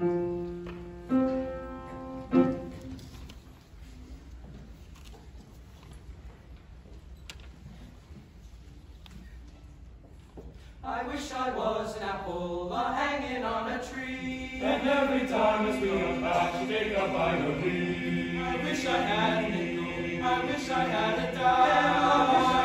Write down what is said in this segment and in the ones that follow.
I wish I was an apple a hanging on a tree. And every time as we unpack, you take a bite of me. I wish I had a nickel. I wish I had a dime.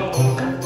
Thank you.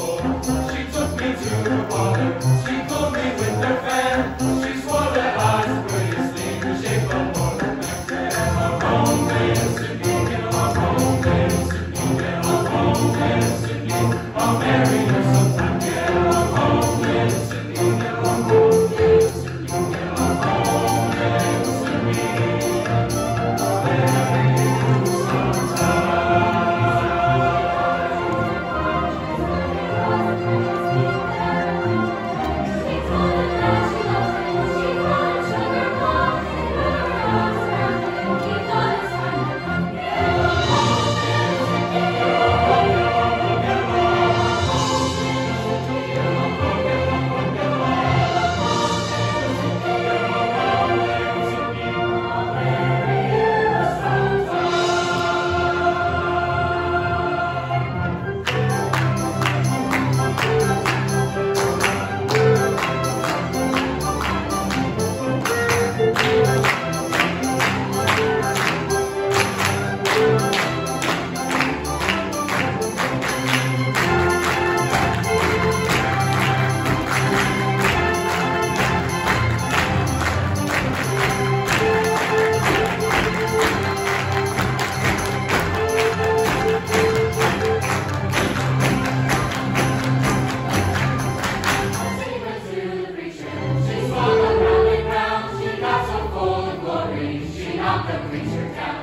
not the preacher down.